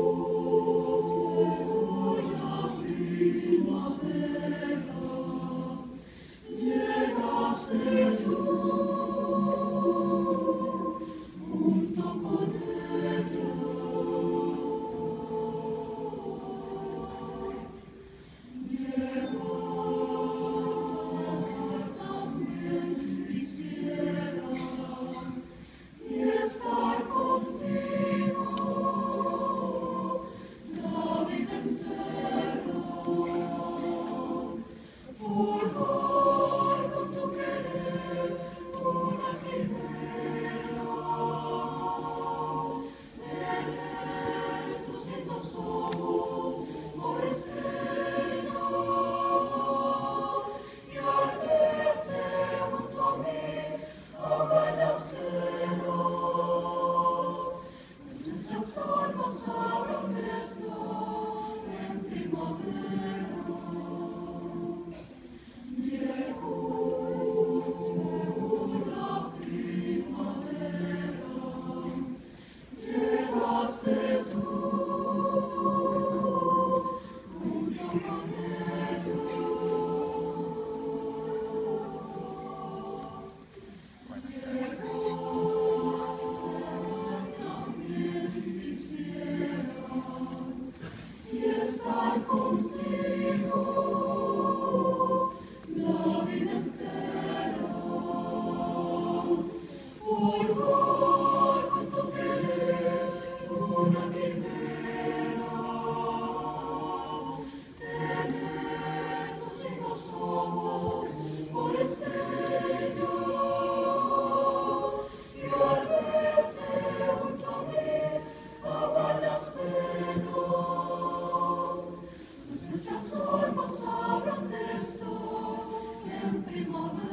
Oh. Sabrán de esto en people.